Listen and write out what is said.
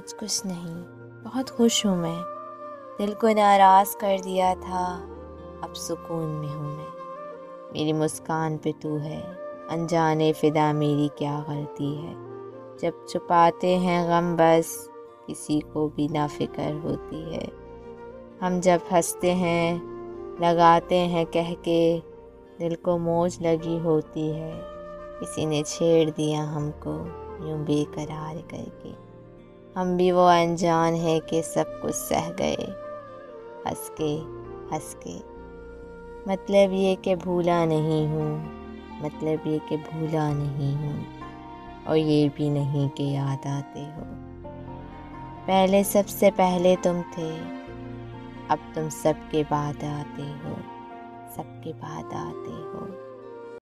आज कुछ नहीं, बहुत खुश हूँ मैं। दिल को नाराज़ कर दिया था, अब सुकून में हूँ मैं। मेरी मुस्कान पे तू है, अनजाने फिदा मेरी क्या गलती है। जब छुपाते हैं गम, बस किसी को भी ना फ़िक्र होती है। हम जब हँसते हैं, लगाते हैं कह के, दिल को मोज लगी होती है। किसी ने छेड़ दिया हमको, यूँ बेकरार करके। हम भी वो अनजान है कि सब कुछ सह गए। हंस के हंस के मतलब ये कि भूला नहीं हूँ मतलब ये कि भूला नहीं हूँ, और ये भी नहीं कि याद आते हो। पहले सबसे पहले तुम थे, अब तुम सबके बाद आते हो, सबके बाद आते हो।